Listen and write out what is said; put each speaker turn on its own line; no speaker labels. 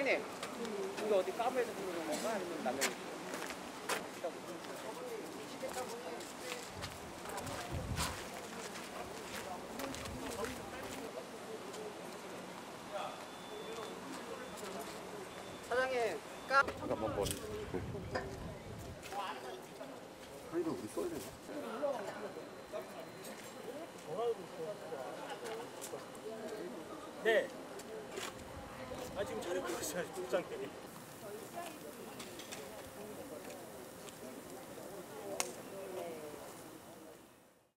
사장님, 이거 어디 카페에서 부르는 건가? 아니면 남의 사장님, 카
잠깐만 번. 아이도 우리 써야 되나?
네. 아 지금 촬